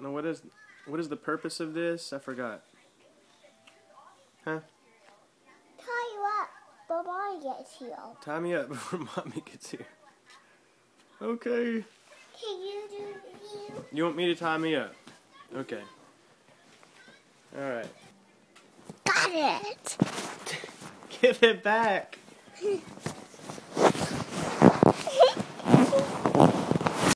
No, what is what is the purpose of this? I forgot. Huh? Tie you up before mommy gets here. Tie me up before mommy gets here. Okay. Can you do you? You want me to tie me up? Okay. Alright. Got it. Give it back.